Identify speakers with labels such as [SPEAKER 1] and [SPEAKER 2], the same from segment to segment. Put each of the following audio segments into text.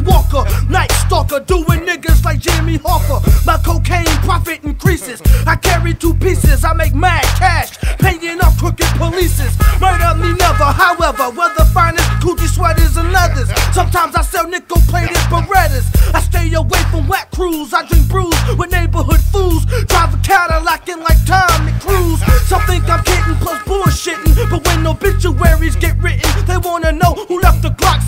[SPEAKER 1] Walker, Night stalker, doing niggas like Jimmy Hoffa. My cocaine profit increases. I carry two pieces, I make mad cash, paying off crooked polices. Murder me never, however, whether finest coochie sweaters and others. Sometimes I sell nickel plated Berettas. I stay away from whack crews, I drink brews with neighborhood fools. Drive a Cadillac in like Tommy Cruise. Some think I'm kidding plus bullshitting, but when obituaries get written, they wanna know who left the Glock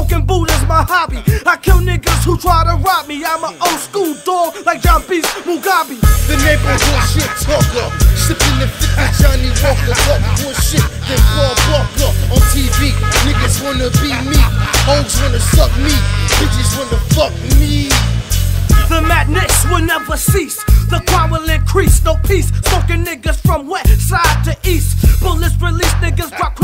[SPEAKER 1] Smoking Buddha's my hobby. I kill niggas who try to rob me. I'm an old school dog like John Beast Mugabe.
[SPEAKER 2] The neighborhood shit talker. Sipping the fifth of Johnnie Walker. Talk more shit than Paul Walker. On TV, niggas wanna be me. Hoes wanna suck me. Bitches wanna fuck me.
[SPEAKER 1] The madness will never cease. The crime will increase. No peace. Smoking niggas from west side to east. Bullets release, niggas drop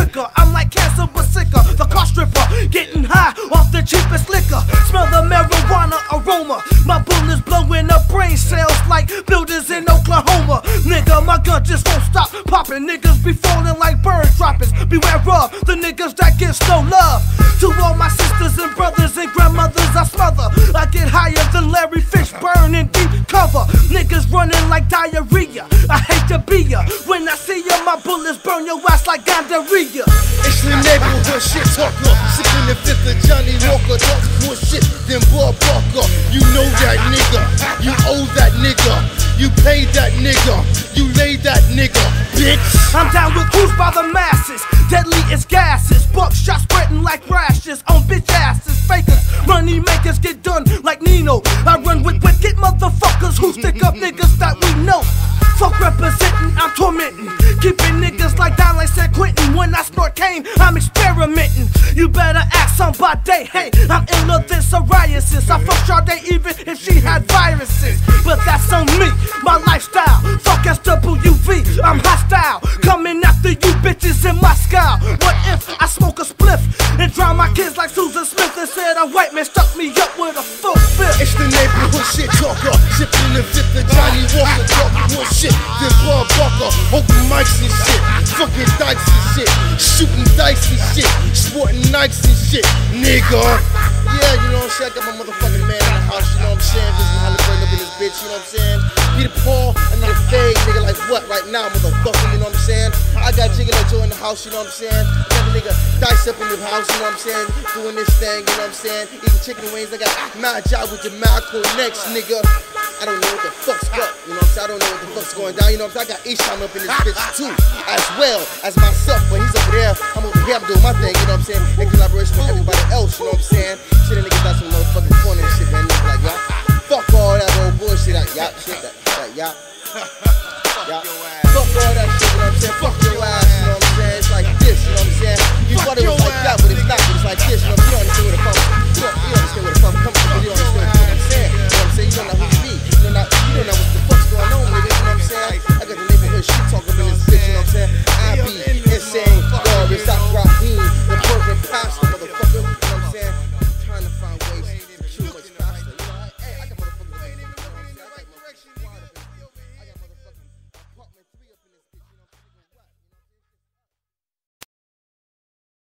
[SPEAKER 1] just won't stop popping. Niggas be falling like bird droppings. Beware of the niggas that gets no love. To all my sisters and brothers and grandmothers, I smother. I get higher than Larry Fishburne in deep cover. Niggas running like diarrhea. I hate to be ya. When I see ya, my bullets burn your ass like gonorrhea.
[SPEAKER 2] It's the neighborhood shit talker. Sipping the fifth of Johnnie Walker. Talk more shit than Bob Barker. You know that nigga. You owe that nigga. You paid that nigga. You laid nigga. Bitch.
[SPEAKER 1] I'm down with crews by the masses. Deadly as gases. Buckshot spreading like rashes on bitch asses. Fakers, money makers get done like Nino. I run with wicked motherfuckers who stick up niggas that we know. Fuck representing, I'm tormenting. Ask somebody. Hey, I'm iller than psoriasis. I fuck Sade even if she had viruses. But that's on me, my lifestyle. Fuck SWV, I'm hostile. Coming after you bitches in my style. What if I smoke a spliff and drown my kids like Susan Smith and said a white man stuck me up with a full fifth?
[SPEAKER 2] It's the neighborhood shit talker. Sipping the fifth of Johnnie Walker. Talk more shit than Bob Barker. Open mics and shit. Fucking dice and shit. Shooting dice and shit. Sporting Nikes and shit. Nigga. Yeah, you know what I'm saying? I got my motherfucking man in the house. You know what I'm saying? Visiting Hollywood up in this bitch. You know what I'm saying? Peter Paul, I need a fade, nigga. Like what right now, motherfucker? You know what I'm saying? I got Jiggle Joe in the house. You know what I'm saying? The nigga Dice up in the house. You know what I'm saying? Doing this thing. You know what I'm saying? Eating chicken wings. I got my job with Jamal next, nigga. I don't know what the fuck's up. You know what I'm saying? I don't know what the fuck's going down. You know what I'm saying? I got Isham up in this bitch too, as well as myself. But he's over there. I'm over here. I'm doing my thing. You know what I'm saying? In collaboration with everybody else. You know what I'm saying? Shit, niggas got some motherfucking corny and shit, man. Look like y'all. Fuck all that old bullshit. That y'all shit. That, that y'all. Y'all.
[SPEAKER 3] Fuck
[SPEAKER 2] all that shit. You know what I'm saying? Fuck.